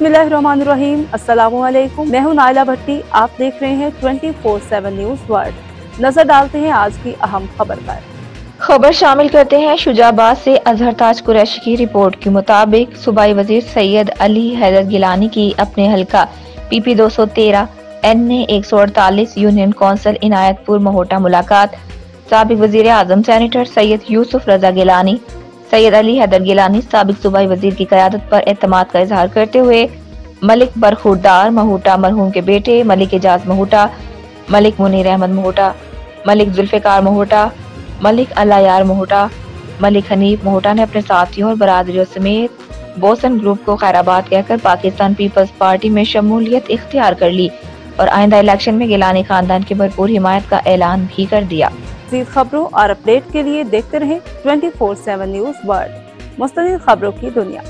बिस्मिल्लाहिर्रहमानिर्रहीम। अस्सलाम वालेकुम मैं हूँ नायला भट्टी। आप देख रहे हैं 24/7 न्यूज़ वर्ल्ड। नज़र डालते हैं आज की अहम खबर पर। खबर शामिल करते हैं शुजाबाद से अजहर ताज कुरैशी की रिपोर्ट के मुताबिक सूबाई वज़ीर सैयद अली हैदर गिलानी की अपने हल्का पीपी 213 एन ए एक सौ अड़तालीस, यूनियन कौंसिल इनायतपुर महोटा मुलाकात। सबक वज़ीर आज़म सैनिटर सैयद यूसुफ रजा गिलानी सैयद अली हैदर गिलानी सबक सूबाई वज़ीर की क्यादत पर एतमाद का इजहार करते हुए मलिक बरखुरदार महूटा मरहूम के बेटे, मलिक एजाज महूटा, मलिक मुनीर अहमद महूटा, मलिक जुल्फ़िकार महूटा, मलिक अलायार मोहटा, मलिक हनीफ मोहटा ने अपने साथियों और बरदरियों समेत बोसन ग्रुप को खैराबाद कहकर पाकिस्तान पीपल्स पार्टी में शमूलियत इख्तियार कर ली और आइंदा इलेक्शन में गिलानी खानदान की भरपूर हिमायत का ऐलान भी कर दिया। खबरों और अपडेट के लिए देखते रहें 24/7 न्यूज़ वर्ल्ड। मुस्तकिल खबरों की दुनिया।